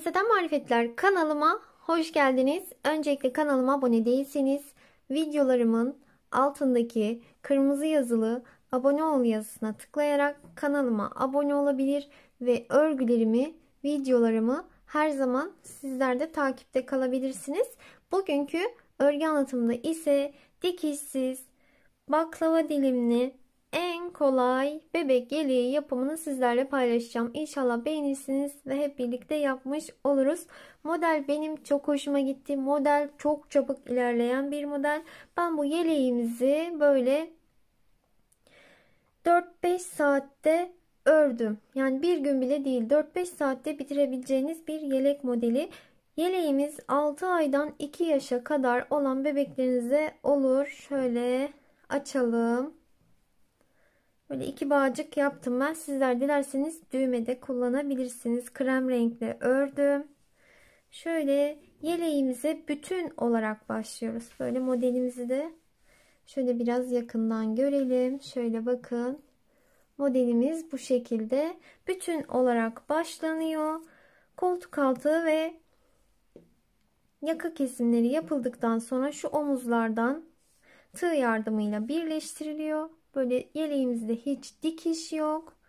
Kimseden Marifetler kanalıma hoş geldiniz. Öncelikle kanalıma abone değilseniz videolarımın altındaki kırmızı yazılı abone ol yazısına tıklayarak kanalıma abone olabilir ve örgülerimi, videolarımı her zaman sizler de takipte kalabilirsiniz. Bugünkü örgü anlatımında ise dikişsiz baklava dilimli en kolay bebek yeleği yapımını sizlerle paylaşacağım. İnşallah beğenirsiniz ve hep birlikte yapmış oluruz. Model benim çok hoşuma gitti. Model çok çabuk ilerleyen bir model. Ben bu yeleğimizi böyle 4-5 saatte ördüm. Yani bir gün bile değil 4-5 saatte bitirebileceğiniz bir yelek modeli. Yeleğimiz 6 aydan 2 yaşa kadar olan bebeklerinize olur. Şöyle açalım. Böyle iki bağcık yaptım ben. Sizler dilerseniz düğmede kullanabilirsiniz. Krem renkli ördüm. Şöyle yeleğimize bütün olarak başlıyoruz. Böyle modelimizi de şöyle biraz yakından görelim. Şöyle bakın. Modelimiz bu şekilde bütün olarak başlanıyor. Koltuk altı ve yaka kesimleri yapıldıktan sonra şu omuzlardan tığ yardımıyla birleştiriliyor. Böyle yeleğimizde hiç dikiş yok.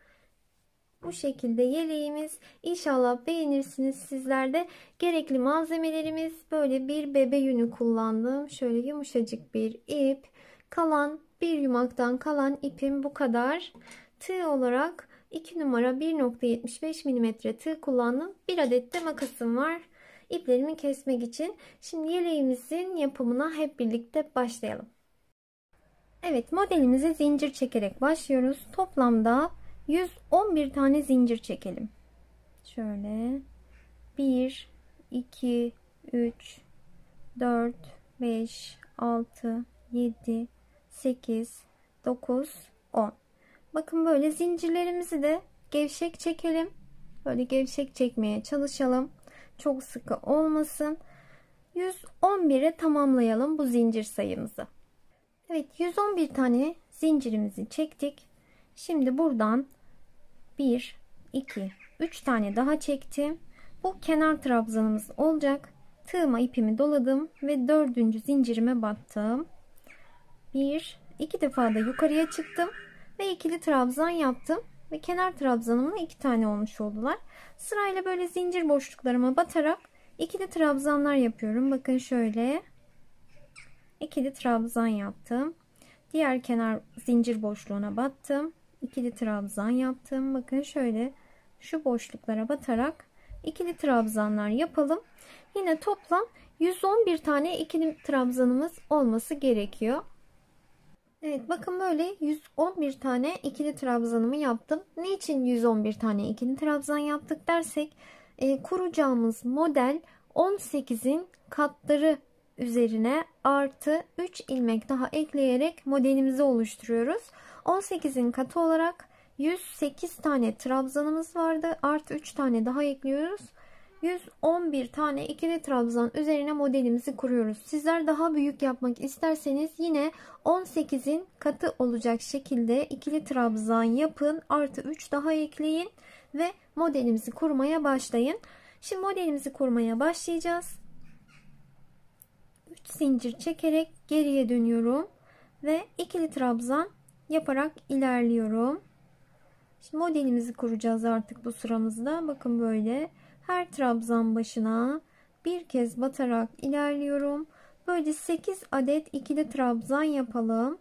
Bu şekilde yeleğimiz inşallah beğenirsiniz sizler de. Gerekli malzemelerimiz böyle bir bebe yünü kullandım. Şöyle yumuşacık bir ip. Kalan bir yumaktan kalan ipim bu kadar. Tığ olarak 2 numara 1.75 mm tığ kullandım. Bir adet de makasım var. İplerimi kesmek için. Şimdi yeleğimizin yapımına hep birlikte başlayalım. Evet modelimize zincir çekerek başlıyoruz. Toplamda 111 tane zincir çekelim. Şöyle 1, 2, 3, 4, 5, 6, 7, 8, 9, 10. Bakın böyle zincirlerimizi de gevşek çekelim. Böyle gevşek çekmeye çalışalım. Çok sıkı olmasın. 111'e tamamlayalım bu zincir sayımızı. Evet 111 tane zincirimizi çektik. Şimdi buradan 1, 2, 3 tane daha çektim. Bu kenar trabzanımız olacak. Tığıma ipimi doladım ve dördüncü zincirime battım. Bir, iki defa da yukarıya çıktım ve ikili trabzan yaptım. Ve kenar trabzanımla iki tane olmuş oldular. Sırayla böyle zincir boşluklarıma batarak ikili trabzanlar yapıyorum. Bakın şöyle ikili trabzan yaptım. Diğer kenar zincir boşluğuna battım. İkili trabzan yaptım. Bakın şöyle şu boşluklara batarak ikili trabzanlar yapalım. Yine toplam 111 tane ikili trabzanımız olması gerekiyor. Evet bakın böyle 111 tane ikili trabzanımı yaptım. Niçin 111 tane ikili trabzan yaptık dersek e, kuracağımız model 18'in katları üzerine artı 3 ilmek daha ekleyerek modelimizi oluşturuyoruz. 18'in katı olarak 108 tane trabzanımız vardı. Artı 3 tane daha ekliyoruz. 111 tane ikili trabzan üzerine modelimizi kuruyoruz. Sizler daha büyük yapmak isterseniz yine 18'in katı olacak şekilde ikili trabzan yapın. Artı 3 daha ekleyin ve modelimizi kurmaya başlayın. Şimdi modelimizi kurmaya başlayacağız. 3 zincir çekerek geriye dönüyorum ve ikili trabzan yaparak ilerliyorum. Şimdi modelimizi kuracağız artık bu sıramızda. Bakın böyle her trabzan başına bir kez batarak ilerliyorum. Böyle 8 adet ikili trabzan yapalım.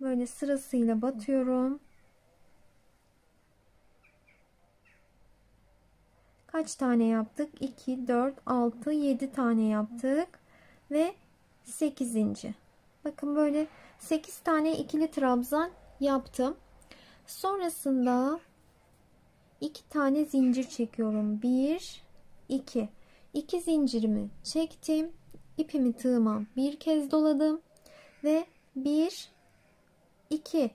Böyle sırasıyla batıyorum. Kaç tane yaptık? 2, 4, 6, 7 tane yaptık. Ve 8. Bakın böyle 8 tane ikili trabzan yaptım. Sonrasında 2 tane zincir çekiyorum. 1, 2. 2 zincirimi çektim. İpimi tığıma bir kez doladım. Ve 1, 2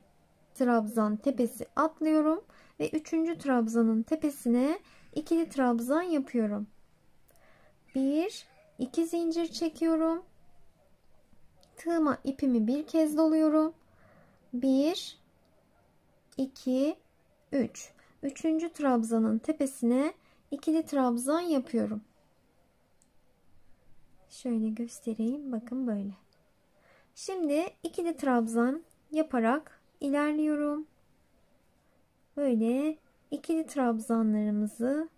trabzan tepesi atlıyorum. Ve 3. trabzanın tepesine ikili trabzan yapıyorum. 1 2 zincir çekiyorum. Tığıma ipimi bir kez doluyorum. 1 2 3 Üçüncü trabzanın tepesine ikili trabzan yapıyorum. Şöyle göstereyim. Bakın böyle. Şimdi ikili trabzan yaparak ilerliyorum. Böyle ikili trabzanlarımızı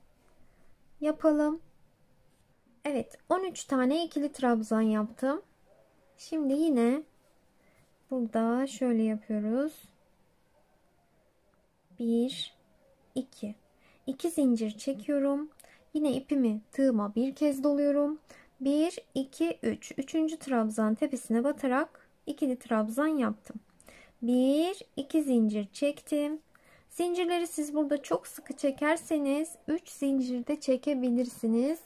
yapalım. Evet 13 tane ikili trabzan yaptım. Şimdi yine burada şöyle yapıyoruz. 1 2 2 zincir çekiyorum. Yine ipimi tığıma bir kez doluyorum. 1 2 3 3. trabzan tepesine batarak ikili trabzan yaptım. 1 2 zincir çektim. Zincirleri siz burada çok sıkı çekerseniz 3 zincirde çekebilirsiniz.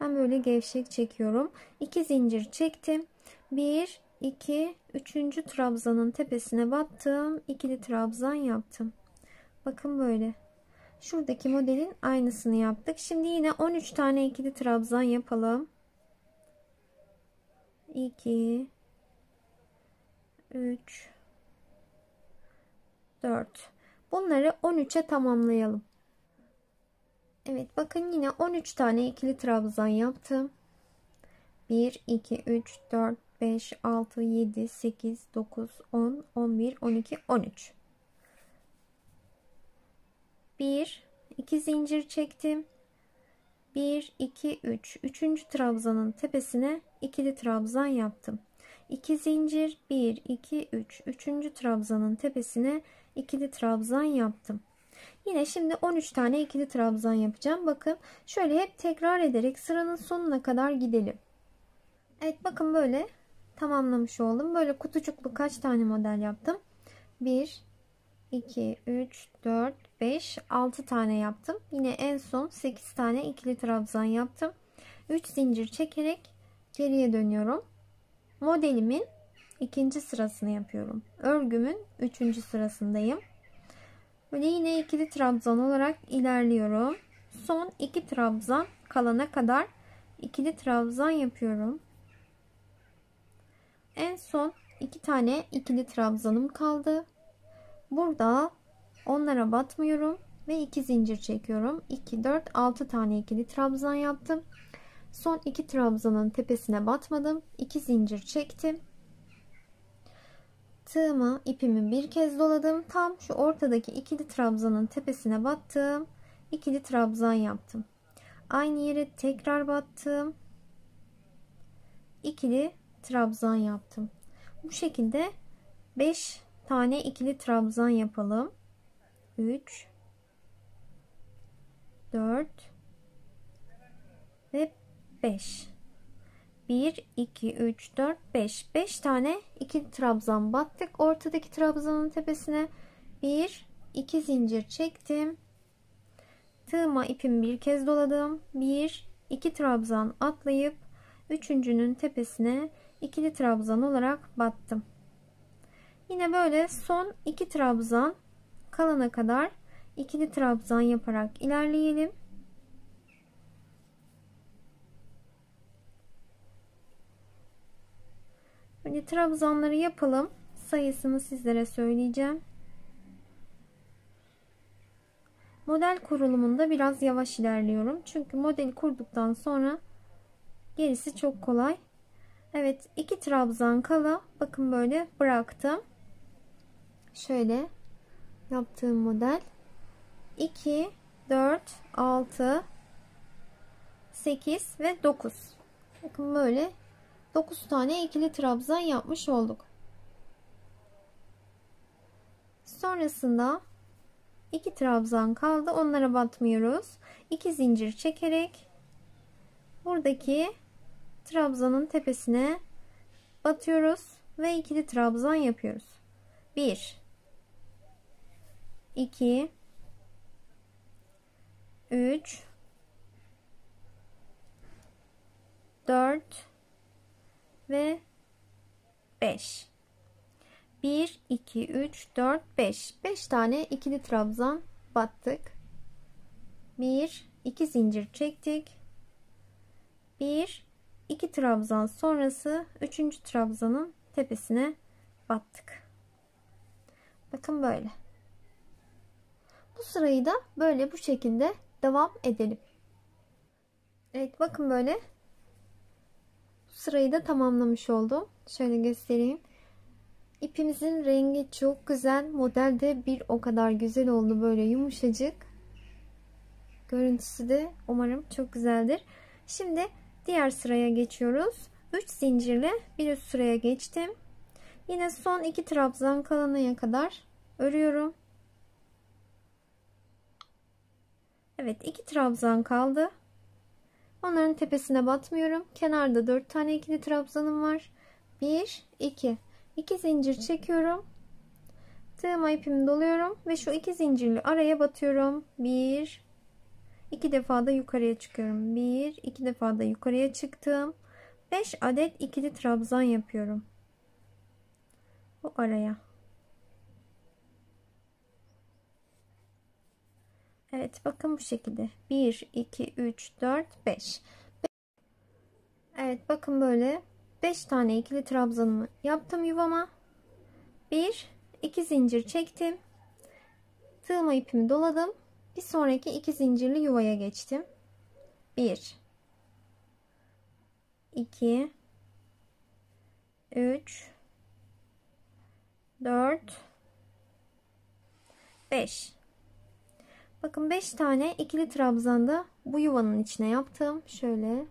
Ben böyle gevşek çekiyorum. 2 zincir çektim. 1 2 3. trabzanın tepesine battım. ikili trabzan yaptım. Bakın böyle. Şuradaki modelin aynısını yaptık. Şimdi yine 13 tane ikili trabzan yapalım. 2 3 4 Bunları 13'e tamamlayalım. Evet bakın yine 13 tane ikili trabzan yaptım. 1 2 3 4 5 6 7 8 9 10 11 12 13 1 2 zincir çektim. 1 2 3 3. trabzanın tepesine ikili trabzan yaptım. 2 zincir 1 2 3 3. trabzanın tepesine ikili trabzan yaptım. Yine şimdi 13 tane ikili trabzan yapacağım. Bakın şöyle hep tekrar ederek sıranın sonuna kadar gidelim. Evet bakın böyle tamamlamış oldum. Böyle kutucuklu kaç tane model yaptım? 1 2 3 4 5 6 tane yaptım. Yine en son 8 tane ikili trabzan yaptım. 3 zincir çekerek geriye dönüyorum. Modelimin ikinci sırasını yapıyorum. Örgümün üçüncü sırasındayım. Böyle yine ikili trabzan olarak ilerliyorum. Son iki trabzan kalana kadar ikili trabzan yapıyorum. En son iki tane ikili trabzanım kaldı. Burada onlara batmıyorum ve iki zincir çekiyorum. 2 4 6 tane ikili trabzan yaptım. Son iki trabzanın tepesine batmadım. 2 zincir çektim. Tığımı ipimi bir kez doladım. Tam şu ortadaki ikili trabzanın tepesine battım. İkili trabzan yaptım. Aynı yere tekrar battım. İkili trabzan yaptım. Bu şekilde 5 tane ikili trabzan yapalım. 3 4 ve 5 1 2 3 4 5 5 tane ikili trabzan battık ortadaki trabzanın tepesine. 1 2 zincir çektim. Tığıma ipimi bir kez doladım. 1 2 trabzan atlayıp üçüncünün tepesine ikili trabzan olarak battım. Yine böyle son iki trabzan kalana kadar ikili trabzan yaparak ilerleyelim Böyle trabzanları yapalım. Sayısını sizlere söyleyeceğim. Model kurulumunda biraz yavaş ilerliyorum. Çünkü modeli kurduktan sonra gerisi çok kolay. Evet iki trabzan kala bakın böyle bıraktım. Şöyle yaptığım model 2 4 6 8 ve 9 bakın böyle 9 tane ikili trabzan yapmış olduk. Sonrasında 2 trabzan kaldı. Onlara batmıyoruz. 2 zincir çekerek buradaki trabzanın tepesine batıyoruz ve ikili trabzan yapıyoruz. 1 2 3 4 ve 5. 1, 2, 3, 4, 5. 5 tane ikili trabzan battık. 1, 2 zincir çektik. 1, 2 trabzan sonrası 3. trabzanın tepesine battık. Bakın böyle. Bu sırayı da böyle bu şekilde devam edelim. Evet bakın böyle. Sırayı da tamamlamış oldum. Şöyle göstereyim. İpimizin rengi çok güzel. Model de bir o kadar güzel oldu. Böyle yumuşacık. Görüntüsü de umarım çok güzeldir. Şimdi diğer sıraya geçiyoruz. 3 zincirle bir üst sıraya geçtim. Yine son iki trabzan kalanaya kadar örüyorum. Evet iki trabzan kaldı. Onların tepesine batmıyorum. Kenarda 4 tane ikili trabzanım var. 1 2 2 zincir çekiyorum. Tığıma ipimi doluyorum ve şu iki zincirli araya batıyorum. 1 2 defa da yukarıya çıkıyorum. 1 2 defa da yukarıya çıktım. 5 adet ikili trabzan yapıyorum. Bu araya. Evet bakın bu şekilde. 1, 2, 3, 4, 5. Evet bakın böyle 5 tane ikili trabzanımı yaptım yuvama. 1, 2 zincir çektim. Tığma ipimi doladım. Bir sonraki iki zincirli yuvaya geçtim. 1, 2, 3, 4, 5. Bakın 5 tane ikili trabzanda bu yuvanın içine yaptım. Şöyle.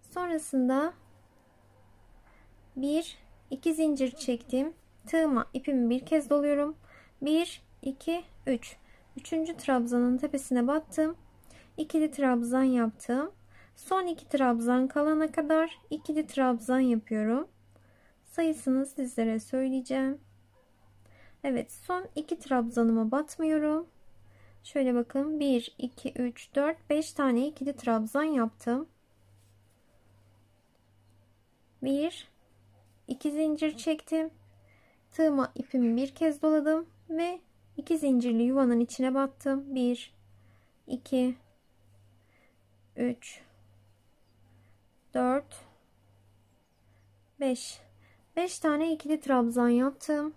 Sonrasında 1 2 zincir çektim. Tığıma ipimi bir kez doluyorum. 1 2 3. Üçüncü trabzanın tepesine battım. İkili trabzan yaptım. Son iki trabzan kalana kadar ikili trabzan yapıyorum. Sayısını sizlere söyleyeceğim. Evet son iki trabzanıma batmıyorum. Şöyle bakın 1 2 3 4 5 tane ikili trabzan yaptım. 1 2 zincir çektim. Tığıma ipimi bir kez doladım ve iki zincirli yuvanın içine battım. 1 2 3 4 5 5 tane ikili trabzan yaptım.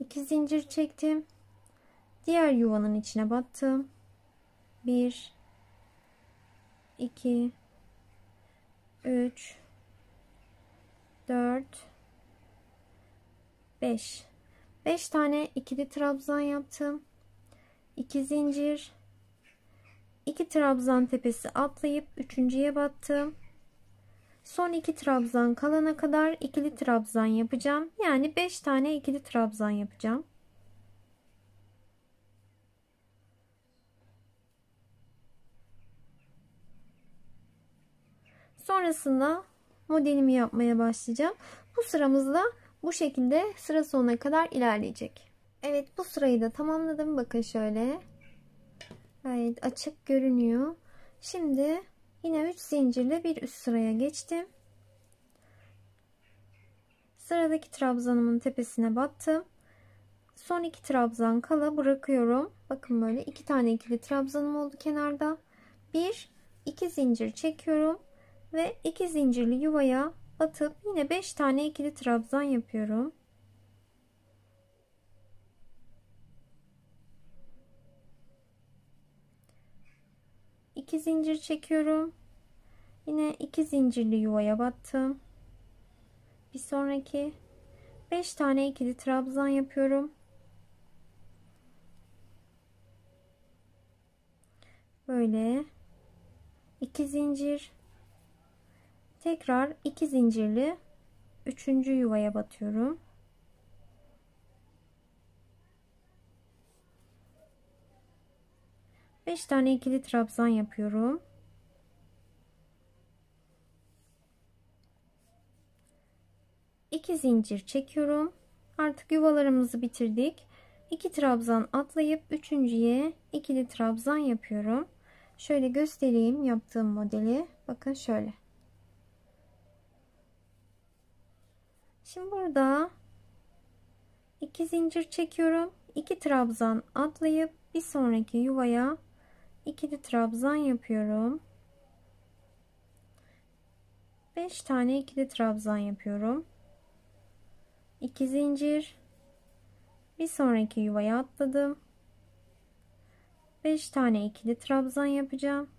2 zincir çektim. Diğer yuvanın içine battım. 1 2 3 4 5 5 tane ikili trabzan yaptım. 2 zincir 2 trabzan tepesi atlayıp üçüncüye battım. Son iki trabzan kalana kadar ikili trabzan yapacağım. Yani 5 tane ikili trabzan yapacağım. Sonrasında modelimi yapmaya başlayacağım. Bu sıramızda bu şekilde sıra sonuna kadar ilerleyecek. Evet bu sırayı da tamamladım. Bakın şöyle. Gayet açık görünüyor. Şimdi Yine 3 zincirle bir üst sıraya geçtim. Sıradaki trabzanımın tepesine battım. Son iki trabzan kala bırakıyorum. Bakın böyle iki tane ikili trabzanım oldu kenarda. Bir, iki zincir çekiyorum ve iki zincirli yuvaya batıp yine beş tane ikili trabzan yapıyorum. 2 zincir çekiyorum. Yine 2 zincirli yuvaya battım. Bir sonraki 5 tane ikili trabzan yapıyorum. Böyle 2 zincir tekrar 2 zincirli 3. yuvaya batıyorum. 5 tane ikili trabzan yapıyorum. İki zincir çekiyorum. Artık yuvalarımızı bitirdik. 2 trabzan atlayıp üçüncüye ikili trabzan yapıyorum. Şöyle göstereyim yaptığım modeli. Bakın şöyle. Şimdi burada 2 zincir çekiyorum. 2 trabzan atlayıp bir sonraki yuvaya ikili trabzan yapıyorum. 5 tane ikili trabzan yapıyorum. 2 zincir bir sonraki yuvaya atladım. 5 tane ikili trabzan yapacağım.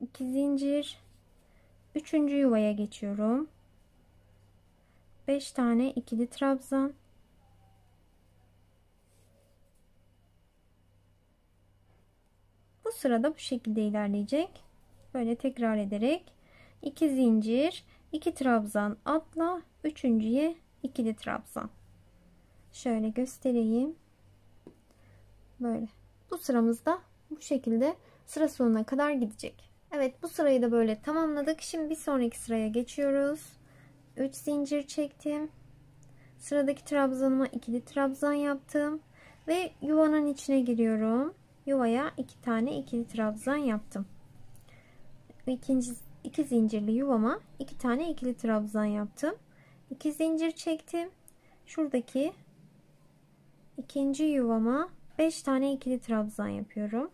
İki zincir. Üçüncü yuvaya geçiyorum. 5 tane ikili trabzan. Bu sırada bu şekilde ilerleyecek. Böyle tekrar ederek 2 zincir, 2 trabzan atla, üçüncüye ikili trabzan. Şöyle göstereyim. Böyle. Bu sıramızda bu şekilde sıra sonuna kadar gidecek. Evet bu sırayı da böyle tamamladık. Şimdi bir sonraki sıraya geçiyoruz. 3 zincir çektim. Sıradaki trabzanıma ikili trabzan yaptım ve yuvanın içine giriyorum. Yuvaya iki tane ikili trabzan yaptım. İkinci iki zincirli yuvama iki tane ikili trabzan yaptım. 2 zincir çektim. Şuradaki ikinci yuvama 5 tane ikili trabzan yapıyorum.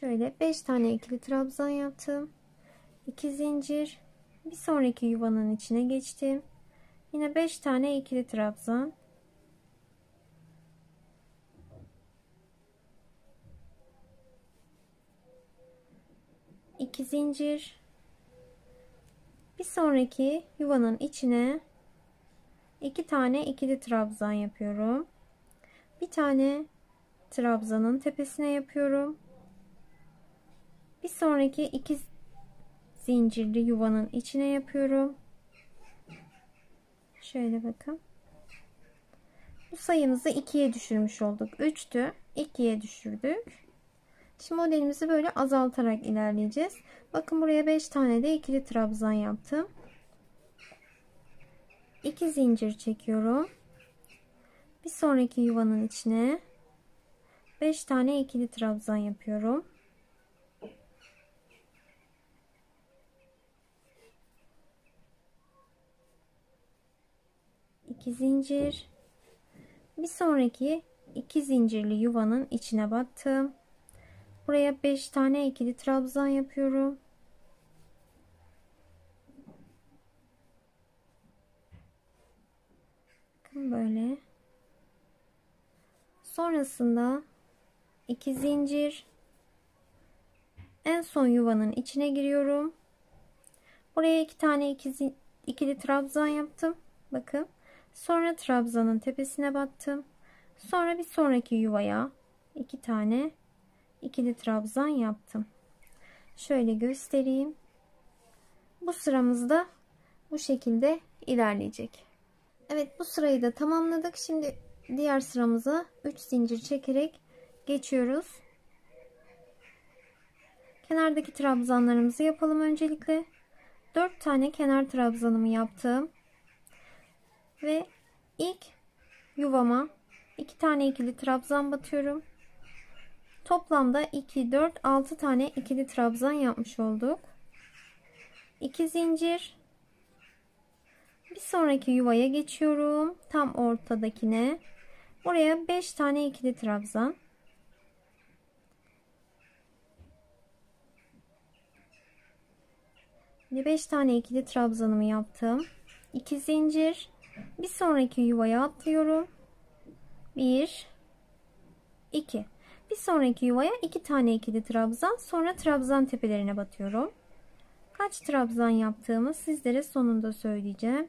Şöyle 5 tane ikili trabzan yaptım. 2 zincir. Bir sonraki yuvanın içine geçtim. Yine 5 tane ikili trabzan. 2 zincir bir sonraki yuvanın içine iki tane ikili trabzan yapıyorum bir tane trabzanın tepesine yapıyorum bir sonraki iki zincirli yuvanın içine yapıyorum şöyle bakın bu sayımızı ikiye düşürmüş olduk 3'tü 2'ye düşürdük Şimdi modelimizi böyle azaltarak ilerleyeceğiz. Bakın buraya 5 tane de ikili trabzan yaptım. 2 zincir çekiyorum. Bir sonraki yuvanın içine 5 tane ikili trabzan yapıyorum. İki zincir. Bir sonraki iki zincirli yuvanın içine battım. Buraya 5 tane ikili trabzan yapıyorum. Bakın böyle. Sonrasında 2 zincir en son yuvanın içine giriyorum. Buraya iki tane iki, ikili trabzan yaptım. Bakın. Sonra trabzanın tepesine battım. Sonra bir sonraki yuvaya iki tane ikili trabzan yaptım. Şöyle göstereyim. Bu sıramızda bu şekilde ilerleyecek. Evet bu sırayı da tamamladık. Şimdi diğer sıramıza 3 zincir çekerek geçiyoruz. Kenardaki trabzanlarımızı yapalım öncelikle. 4 tane kenar trabzanımı yaptım. Ve ilk yuvama 2 tane ikili trabzan batıyorum. Toplamda 2, 4, 6 tane ikili trabzan yapmış olduk. 2 zincir. Bir sonraki yuvaya geçiyorum. Tam ortadakine. Buraya 5 tane ikili trabzan. Şimdi 5 tane ikili trabzanımı yaptım. 2 zincir. Bir sonraki yuvaya atlıyorum. 1 2 bir sonraki yuvaya iki tane ikili trabzan sonra trabzan tepelerine batıyorum. Kaç trabzan yaptığımı sizlere sonunda söyleyeceğim.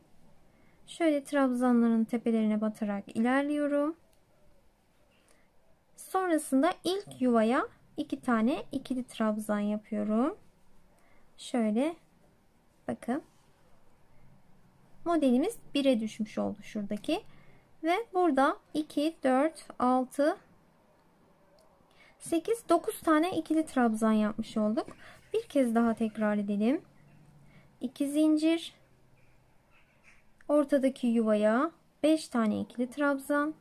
Şöyle trabzanların tepelerine batarak ilerliyorum. Sonrasında ilk yuvaya iki tane ikili trabzan yapıyorum. Şöyle bakın. Modelimiz 1'e düşmüş oldu şuradaki. Ve burada 2, 4, 6, 8 9 tane ikili trabzan yapmış olduk. Bir kez daha tekrar edelim. 2 zincir ortadaki yuvaya 5 tane ikili trabzan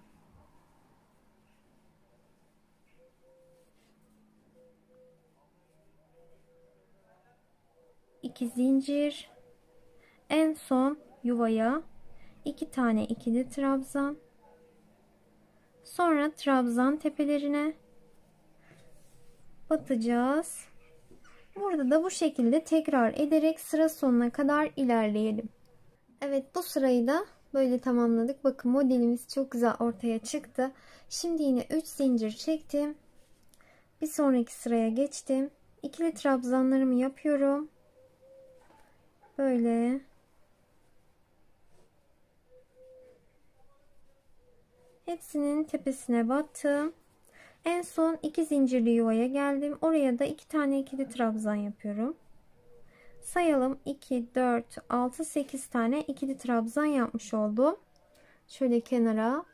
iki zincir en son yuvaya iki tane ikili trabzan sonra trabzan tepelerine batacağız. Burada da bu şekilde tekrar ederek sıra sonuna kadar ilerleyelim. Evet bu sırayı da böyle tamamladık. Bakın modelimiz çok güzel ortaya çıktı. Şimdi yine 3 zincir çektim. Bir sonraki sıraya geçtim. İkili trabzanlarımı yapıyorum. Böyle. Hepsinin tepesine battım. En son iki zincirli yuvaya geldim. Oraya da iki tane ikili trabzan yapıyorum. Sayalım 2, 4, 6, 8 tane ikili trabzan yapmış oldum. Şöyle kenara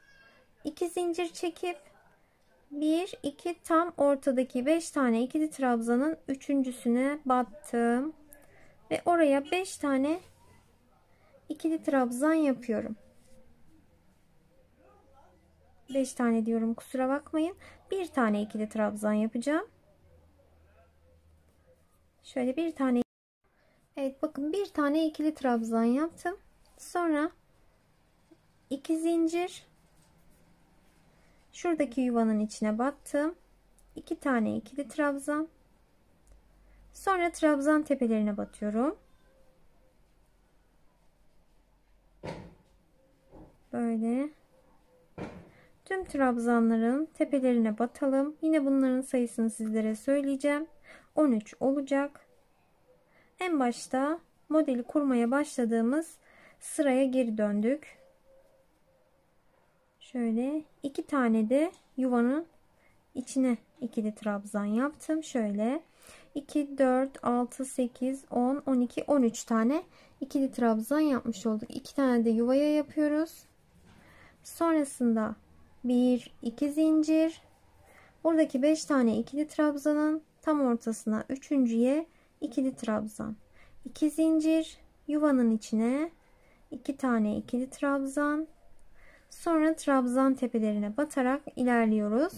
2 zincir çekip 1, 2 tam ortadaki 5 tane ikili trabzanın üçüncüsüne battım. Ve oraya 5 tane ikili trabzan yapıyorum. 5 tane diyorum kusura bakmayın. Bir tane ikili trabzan yapacağım. Şöyle bir tane Evet bakın bir tane ikili trabzan yaptım. Sonra iki zincir şuradaki yuvanın içine battım. iki tane ikili trabzan. Sonra trabzan tepelerine batıyorum. Böyle Tüm trabzanların tepelerine batalım. Yine bunların sayısını sizlere söyleyeceğim. 13 olacak. En başta modeli kurmaya başladığımız sıraya geri döndük. Şöyle iki tane de yuvanın içine ikili trabzan yaptım. Şöyle 2, 4, 6, 8, 10, 12, 13 tane ikili trabzan yapmış olduk. 2 tane de yuvaya yapıyoruz. Sonrasında 1 2 zincir. Buradaki 5 tane ikili trabzanın tam ortasına üçüncüye ikili trabzan. 2 zincir yuvanın içine 2 tane ikili trabzan. Sonra trabzan tepelerine batarak ilerliyoruz.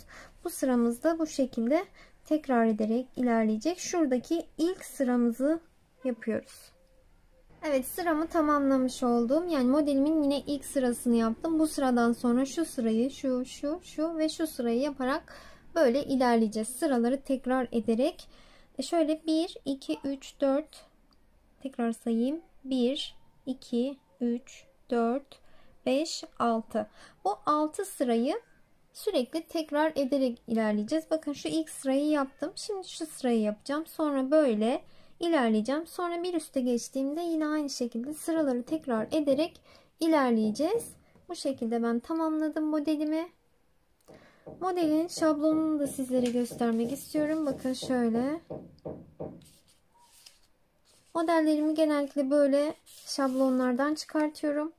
Bu sıramızda bu şekilde tekrar ederek ilerleyecek. Şuradaki ilk sıramızı yapıyoruz Evet sıramı tamamlamış oldum. Yani modelimin yine ilk sırasını yaptım. Bu sıradan sonra şu sırayı şu şu şu ve şu sırayı yaparak böyle ilerleyeceğiz. Sıraları tekrar ederek e şöyle 1 2 3 4 tekrar sayayım. 1 2 3 4 5 6. Bu 6 sırayı sürekli tekrar ederek ilerleyeceğiz. Bakın şu ilk sırayı yaptım. Şimdi şu sırayı yapacağım. Sonra böyle ilerleyeceğim. Sonra bir üste geçtiğimde yine aynı şekilde sıraları tekrar ederek ilerleyeceğiz. Bu şekilde ben tamamladım modelimi. Modelin şablonunu da sizlere göstermek istiyorum. Bakın şöyle. Modellerimi genellikle böyle şablonlardan çıkartıyorum.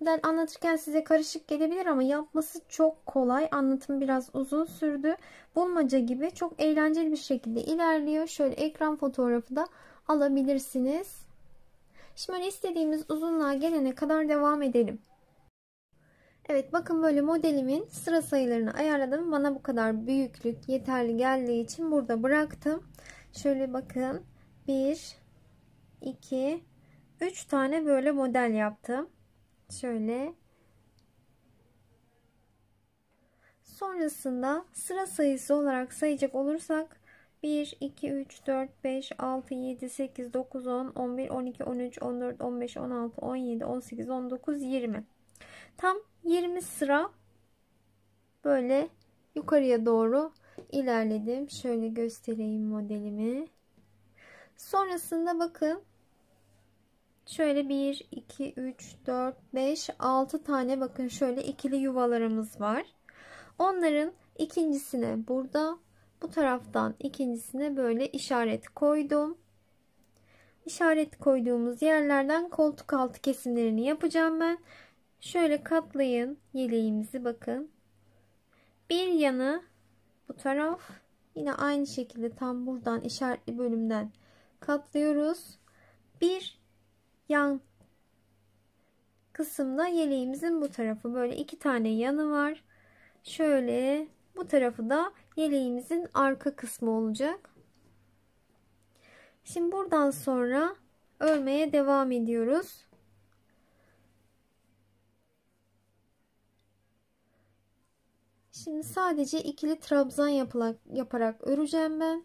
Model anlatırken size karışık gelebilir ama yapması çok kolay. Anlatım biraz uzun sürdü. Bulmaca gibi çok eğlenceli bir şekilde ilerliyor. Şöyle ekran fotoğrafı da alabilirsiniz. Şimdi istediğimiz uzunluğa gelene kadar devam edelim. Evet bakın böyle modelimin sıra sayılarını ayarladım. Bana bu kadar büyüklük yeterli geldiği için burada bıraktım. Şöyle bakın 1 2 3 tane böyle model yaptım. Şöyle. Sonrasında sıra sayısı olarak sayacak olursak 1, 2, 3, 4, 5, 6, 7, 8, 9, 10, 11, 12, 13, 14, 15, 16, 17, 18, 19, 20. Tam 20 sıra böyle yukarıya doğru ilerledim. Şöyle göstereyim modelimi. Sonrasında bakın Şöyle 1, 2, 3, 4, 5, 6 tane bakın şöyle ikili yuvalarımız var. Onların ikincisine burada bu taraftan ikincisine böyle işaret koydum. İşaret koyduğumuz yerlerden koltuk altı kesimlerini yapacağım ben. Şöyle katlayın yeleğimizi bakın. Bir yanı bu taraf yine aynı şekilde tam buradan işaretli bölümden katlıyoruz. Bir yan kısımda yeleğimizin bu tarafı böyle iki tane yanı var. Şöyle bu tarafı da yeleğimizin arka kısmı olacak. Şimdi buradan sonra örmeye devam ediyoruz. Şimdi sadece ikili trabzan yaparak öreceğim ben.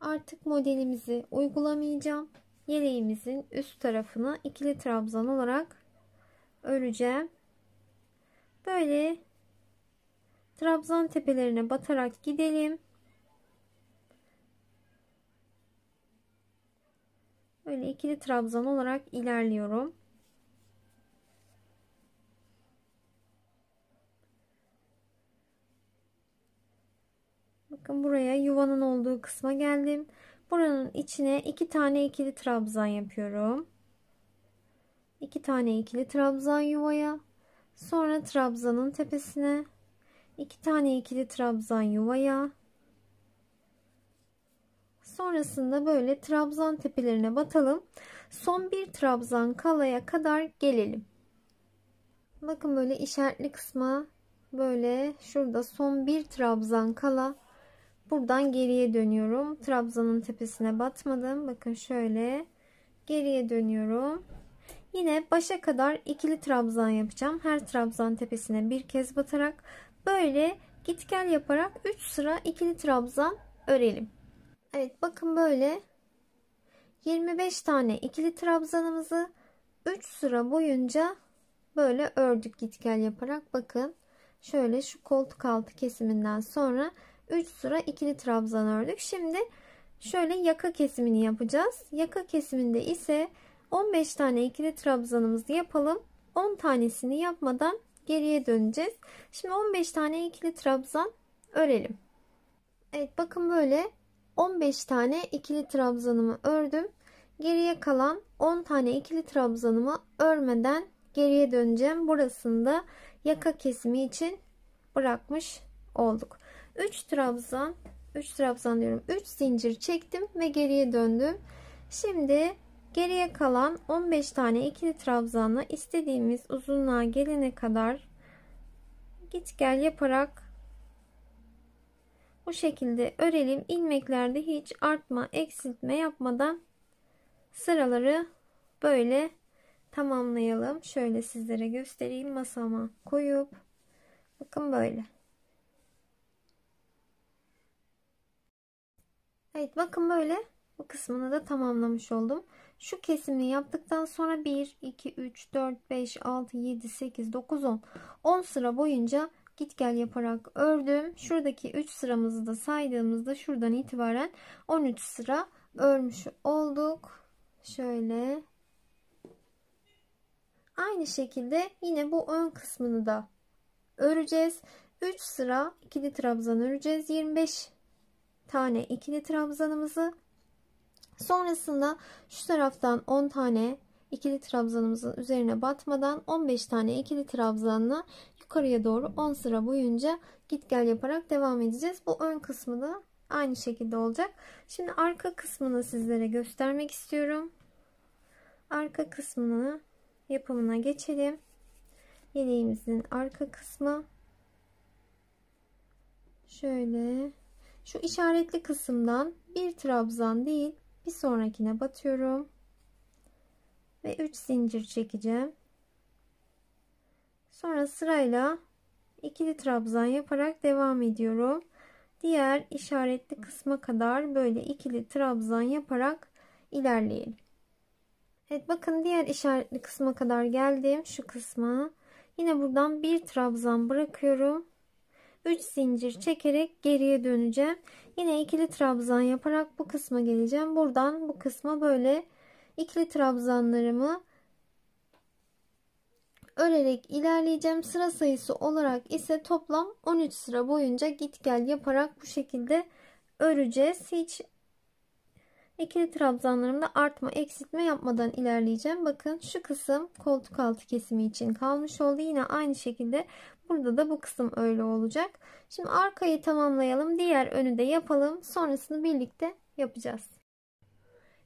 Artık modelimizi uygulamayacağım. Yeleğimizin üst tarafını ikili trabzan olarak öreceğim. Böyle trabzan tepelerine batarak gidelim. Böyle ikili trabzan olarak ilerliyorum. Bakın buraya yuvanın olduğu kısma geldim. Buranın içine iki tane ikili trabzan yapıyorum. İki tane ikili trabzan yuvaya. Sonra trabzanın tepesine iki tane ikili trabzan yuvaya. Sonrasında böyle trabzan tepelerine batalım. Son bir trabzan kalaya kadar gelelim. Bakın böyle işaretli kısma böyle şurada son bir trabzan kala buradan geriye dönüyorum. Trabzanın tepesine batmadım. Bakın şöyle geriye dönüyorum. Yine başa kadar ikili trabzan yapacağım. Her trabzan tepesine bir kez batarak böyle git gel yaparak 3 sıra ikili trabzan örelim. Evet bakın böyle 25 tane ikili trabzanımızı 3 sıra boyunca böyle ördük git gel yaparak bakın şöyle şu koltuk altı kesiminden sonra 3 sıra ikili trabzan ördük. Şimdi şöyle yaka kesimini yapacağız. Yaka kesiminde ise 15 tane ikili trabzanımızı yapalım. 10 tanesini yapmadan geriye döneceğiz. Şimdi 15 tane ikili trabzan örelim. Evet bakın böyle 15 tane ikili trabzanımı ördüm. Geriye kalan 10 tane ikili trabzanımı örmeden geriye döneceğim. Burasında yaka kesimi için bırakmış olduk. 3 trabzan 3 trabzan diyorum 3 zincir çektim ve geriye döndüm. Şimdi geriye kalan 15 tane ikili trabzanla istediğimiz uzunluğa gelene kadar git gel yaparak bu şekilde örelim. ilmeklerde hiç artma, eksiltme yapmadan sıraları böyle tamamlayalım. Şöyle sizlere göstereyim. Masama koyup bakın böyle. Evet bakın böyle bu kısmını da tamamlamış oldum. Şu kesimini yaptıktan sonra 1, 2, 3, 4, 5, 6, 7, 8, 9, 10. 10 sıra boyunca git gel yaparak ördüm. Şuradaki 3 sıramızı da saydığımızda şuradan itibaren 13 sıra örmüş olduk. Şöyle. Aynı şekilde yine bu ön kısmını da öreceğiz. 3 sıra ikili trabzan öreceğiz. 25 tane ikili trabzanımızı sonrasında şu taraftan 10 tane ikili trabzanımızın üzerine batmadan 15 tane ikili trabzanla yukarıya doğru 10 sıra boyunca git gel yaparak devam edeceğiz. Bu ön kısmı da aynı şekilde olacak. Şimdi arka kısmını sizlere göstermek istiyorum. Arka kısmını yapımına geçelim. Yeleğimizin arka kısmı şöyle şu işaretli kısımdan bir trabzan değil bir sonrakine batıyorum ve 3 zincir çekeceğim. Sonra sırayla ikili trabzan yaparak devam ediyorum. Diğer işaretli kısma kadar böyle ikili trabzan yaparak ilerleyelim. Evet bakın diğer işaretli kısma kadar geldim şu kısma. Yine buradan bir trabzan bırakıyorum. 3 zincir çekerek geriye döneceğim. Yine ikili trabzan yaparak bu kısma geleceğim. Buradan bu kısma böyle ikili trabzanlarımı örerek ilerleyeceğim. Sıra sayısı olarak ise toplam 13 sıra boyunca git gel yaparak bu şekilde öreceğiz. Hiç ikili trabzanlarımda artma eksiltme yapmadan ilerleyeceğim. Bakın şu kısım koltuk altı kesimi için kalmış oldu. Yine aynı şekilde burada da bu kısım öyle olacak. Şimdi arkayı tamamlayalım. Diğer önü de yapalım. Sonrasını birlikte yapacağız.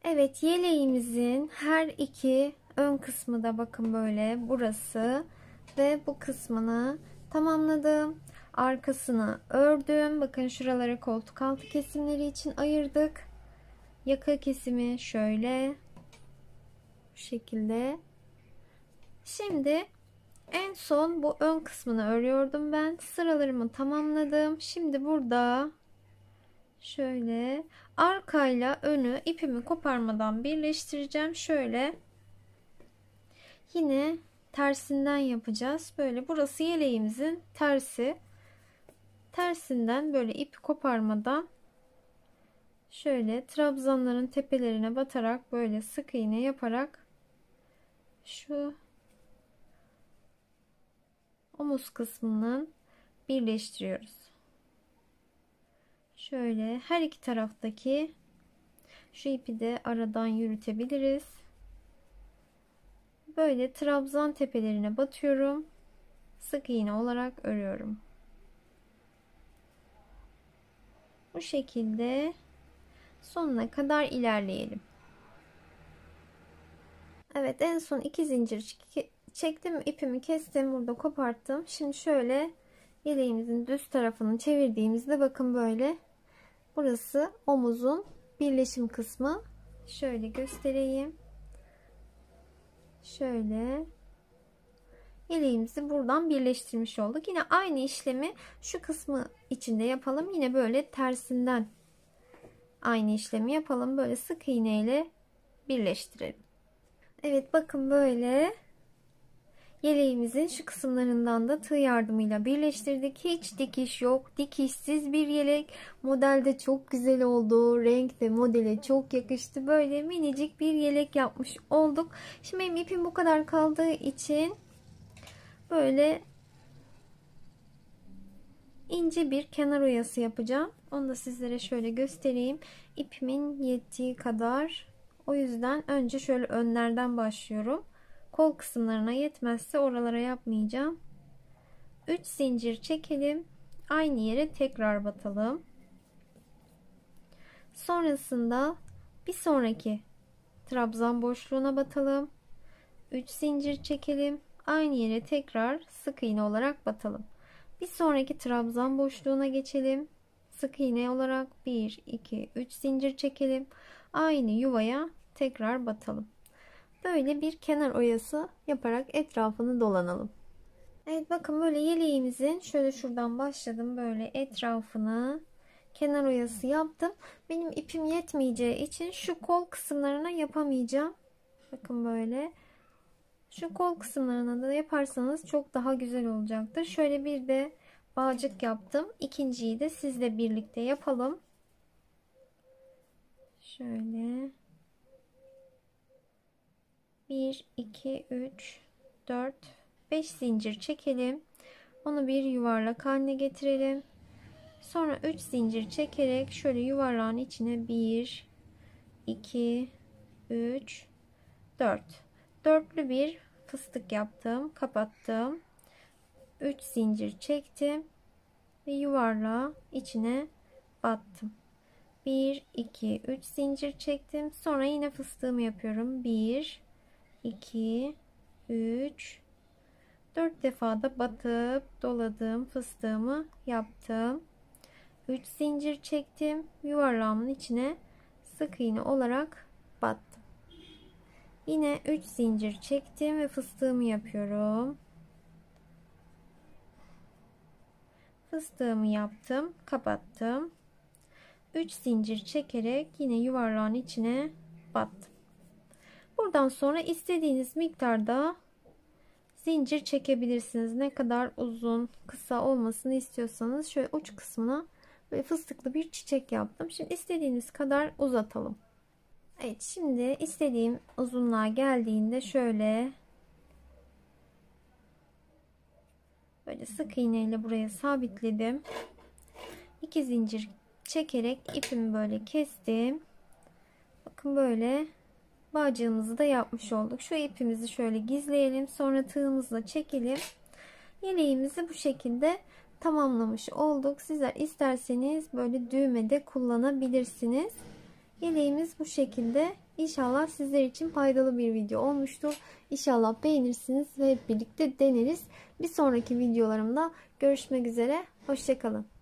Evet yeleğimizin her iki ön kısmı da bakın böyle burası ve bu kısmını tamamladım. Arkasını ördüm. Bakın şuraları koltuk altı kesimleri için ayırdık. Yaka kesimi şöyle bu şekilde. Şimdi En son bu ön kısmını örüyordum ben. Sıralarımı tamamladım. Şimdi burada şöyle arkayla önü ipimi koparmadan birleştireceğim. Şöyle yine tersinden yapacağız. Böyle burası yeleğimizin tersi. Tersinden böyle ip koparmadan şöyle trabzanların tepelerine batarak böyle sık iğne yaparak şu omuz kısmının birleştiriyoruz. Şöyle her iki taraftaki şu ipi de aradan yürütebiliriz. Böyle trabzan tepelerine batıyorum. Sık iğne olarak örüyorum. Bu şekilde sonuna kadar ilerleyelim. Evet en son iki zincir çektim ipimi kestim burada koparttım. Şimdi şöyle yeleğimizin düz tarafını çevirdiğimizde bakın böyle burası omuzun birleşim kısmı. Şöyle göstereyim. Şöyle yeleğimizi buradan birleştirmiş olduk. Yine aynı işlemi şu kısmı içinde yapalım. Yine böyle tersinden aynı işlemi yapalım. Böyle sık iğne ile birleştirelim. Evet bakın böyle yeleğimizin şu kısımlarından da tığ yardımıyla birleştirdik. Hiç dikiş yok. Dikişsiz bir yelek. Model de çok güzel oldu. Renk de modele çok yakıştı. Böyle minicik bir yelek yapmış olduk. Şimdi benim ipim bu kadar kaldığı için böyle ince bir kenar oyası yapacağım. Onu da sizlere şöyle göstereyim. İpimin yettiği kadar. O yüzden önce şöyle önlerden başlıyorum. Kol kısımlarına yetmezse oralara yapmayacağım. 3 zincir çekelim. Aynı yere tekrar batalım. Sonrasında bir sonraki trabzan boşluğuna batalım. 3 zincir çekelim. Aynı yere tekrar sık iğne olarak batalım. Bir sonraki trabzan boşluğuna geçelim. Sık iğne olarak 1 2 3 zincir çekelim. Aynı yuvaya tekrar batalım. Böyle bir kenar oyası yaparak etrafını dolanalım. Evet bakın böyle yeleğimizin şöyle şuradan başladım böyle etrafını kenar oyası yaptım. Benim ipim yetmeyeceği için şu kol kısımlarına yapamayacağım. Bakın böyle. Şu kol kısımlarına da yaparsanız çok daha güzel olacaktır. Şöyle bir de bağcık yaptım. İkinciyi de sizle birlikte yapalım. Şöyle. 1, 2, 3, 4, 5 zincir çekelim. Onu bir yuvarlak haline getirelim. Sonra 3 zincir çekerek şöyle yuvarlağın içine 1, 2, 3, 4. Dörtlü bir fıstık yaptım. Kapattım. 3 zincir çektim. Ve yuvarlağı içine battım. 1, 2, 3 zincir çektim. Sonra yine fıstığımı yapıyorum. 1, 2 3 4 defa da batıp doladım fıstığımı yaptım. 3 zincir çektim yuvarlağımın içine sık iğne olarak battım. Yine 3 zincir çektim ve fıstığımı yapıyorum. Fıstığımı yaptım kapattım. 3 zincir çekerek yine yuvarlağın içine battım Buradan sonra istediğiniz miktarda zincir çekebilirsiniz. Ne kadar uzun, kısa olmasını istiyorsanız şöyle uç kısmına böyle fıstıklı bir çiçek yaptım. Şimdi istediğiniz kadar uzatalım. Evet şimdi istediğim uzunluğa geldiğinde şöyle böyle sık iğneyle buraya sabitledim. İki zincir çekerek ipimi böyle kestim. Bakın böyle bağcığımızı da yapmış olduk. Şu ipimizi şöyle gizleyelim. Sonra tığımızla çekelim. Yeleğimizi bu şekilde tamamlamış olduk. Sizler isterseniz böyle düğmede kullanabilirsiniz. Yeleğimiz bu şekilde. İnşallah sizler için faydalı bir video olmuştur. İnşallah beğenirsiniz ve hep birlikte deneriz. Bir sonraki videolarımda görüşmek üzere. Hoşçakalın.